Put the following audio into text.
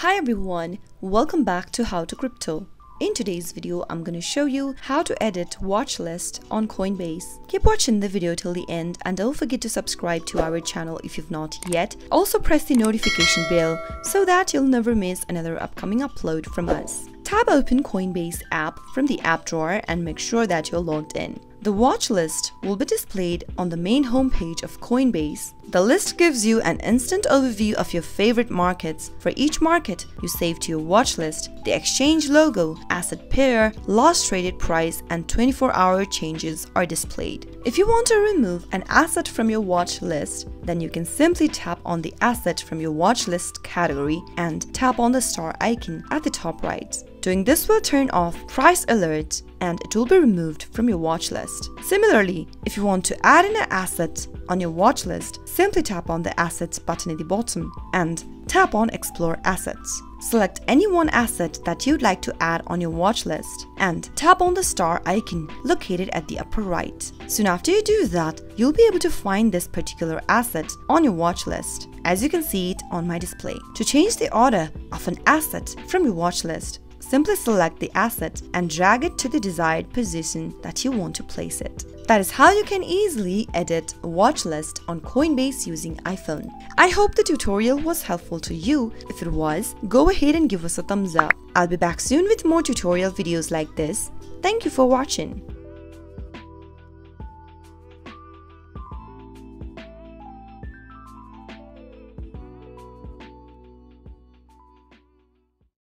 Hi everyone, welcome back to How to Crypto. In today's video, I'm going to show you how to edit watch list on Coinbase. Keep watching the video till the end and don't forget to subscribe to our channel if you've not yet. Also press the notification bell so that you'll never miss another upcoming upload from us. Tap open Coinbase app from the app drawer and make sure that you're logged in. The watch list will be displayed on the main homepage of Coinbase. The list gives you an instant overview of your favorite markets. For each market you save to your watch list, the exchange logo, asset pair, last traded price, and 24-hour changes are displayed. If you want to remove an asset from your watch list, then you can simply tap on the asset from your watch list category and tap on the star icon at the top right. Doing this will turn off price alerts and it will be removed from your watch list. Similarly, if you want to add in an asset on your watch list, simply tap on the Assets button at the bottom and tap on Explore Assets. Select any one asset that you'd like to add on your watch list and tap on the star icon located at the upper right. Soon after you do that, you'll be able to find this particular asset on your watch list, as you can see it on my display. To change the order of an asset from your watch list, Simply select the asset and drag it to the desired position that you want to place it. That is how you can easily edit a watch list on Coinbase using iPhone. I hope the tutorial was helpful to you. If it was, go ahead and give us a thumbs up. I'll be back soon with more tutorial videos like this. Thank you for watching.